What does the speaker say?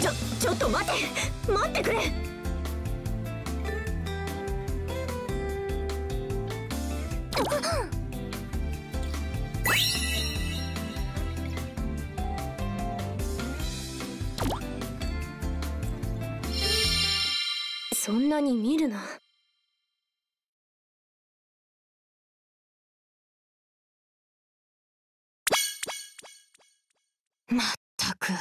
ちょちょっと待て。待ってくれ。そんなに見るな。まったく。